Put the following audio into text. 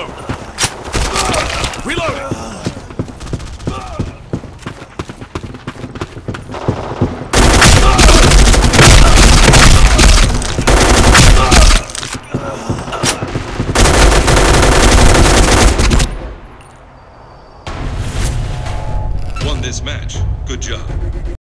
Reload! Reload! This match. Good job.